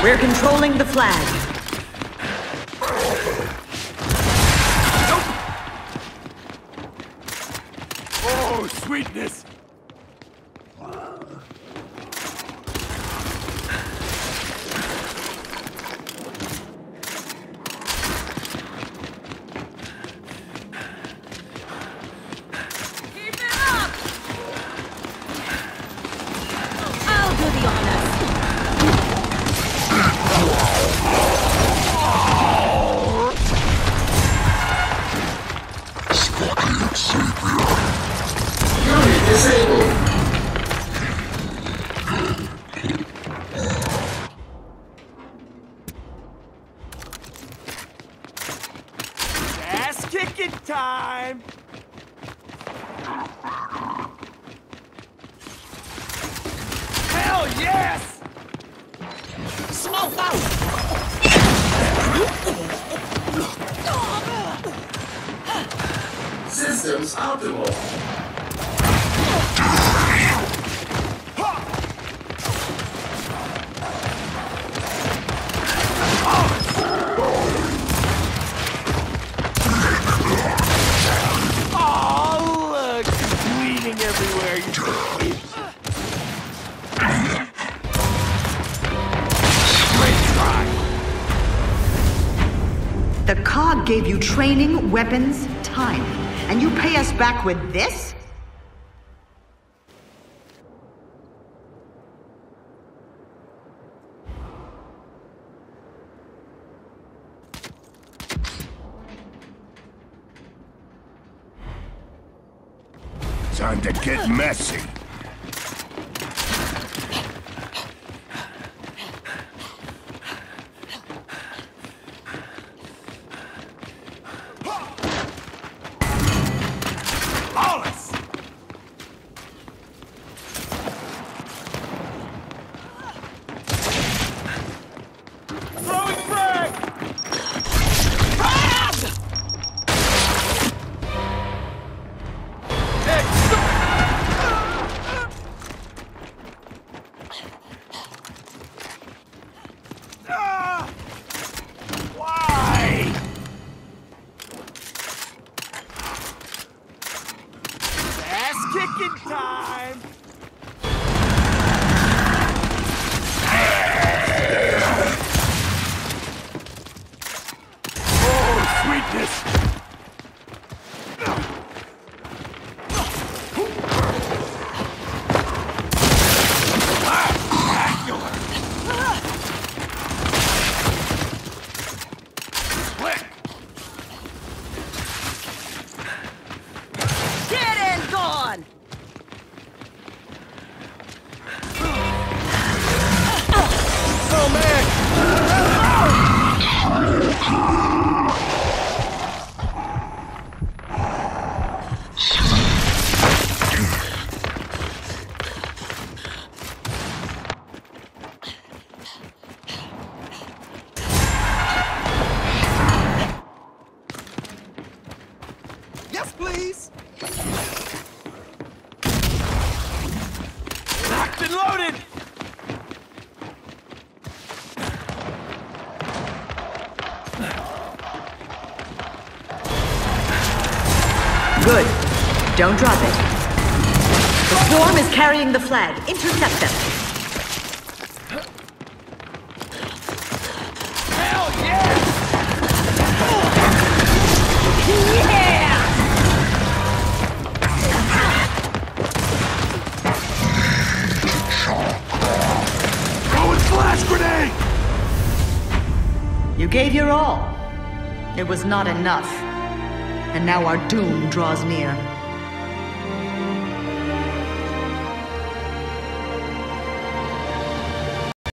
We're controlling the flag. Oh, sweetness! Time! Hell yes! Smoke out! Systems optimal. The COG gave you training, weapons, time, and you pay us back with this? Time to get messy. Kicking time! Yes, Good. Don't drop it. The swarm is carrying the flag. Intercept them. Hell yeah! Oh, yeah! Throwing flash grenade! You gave your all. It was not enough. And now our doom draws near.